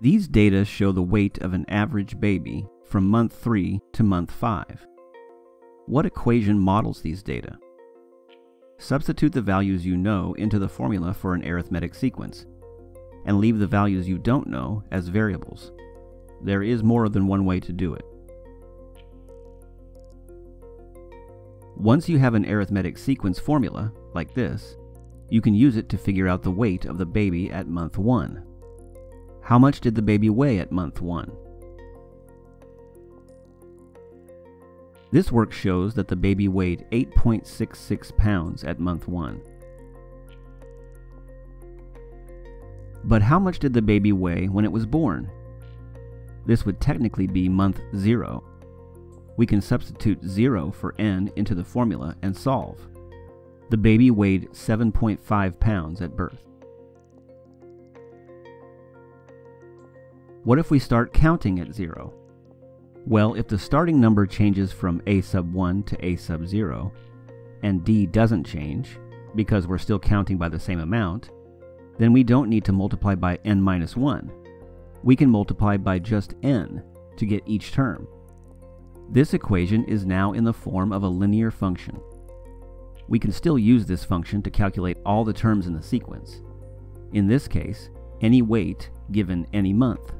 These data show the weight of an average baby from month 3 to month 5. What equation models these data? Substitute the values you know into the formula for an arithmetic sequence, and leave the values you don't know as variables. There is more than one way to do it. Once you have an arithmetic sequence formula, like this, you can use it to figure out the weight of the baby at month 1. How much did the baby weigh at month 1? This work shows that the baby weighed 8.66 pounds at month 1. But how much did the baby weigh when it was born? This would technically be month 0. We can substitute 0 for n into the formula and solve. The baby weighed 7.5 pounds at birth. What if we start counting at 0? Well, if the starting number changes from a sub 1 to a sub 0, and d doesn't change, because we're still counting by the same amount, then we don't need to multiply by n minus 1. We can multiply by just n to get each term. This equation is now in the form of a linear function. We can still use this function to calculate all the terms in the sequence. In this case, any weight given any month.